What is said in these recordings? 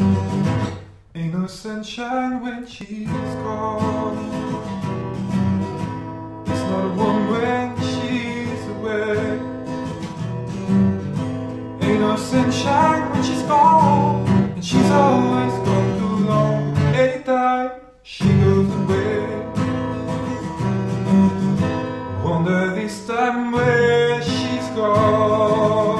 Ain't no sunshine when she's gone. It's not warm when she's away. Ain't no sunshine when she's gone. And she's always gone too long. Anytime she goes away. Wonder this time where she's gone.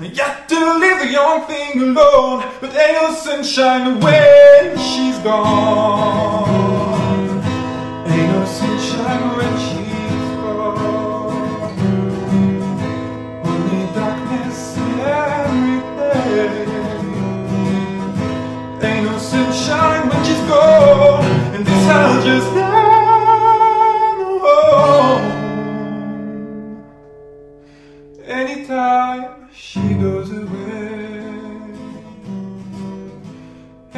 Got to leave the young thing alone, but ain't no sunshine when she's gone. Ain't no sunshine when she's gone. Only darkness every day. Ain't no sunshine when she's gone, and this house just. Anytime she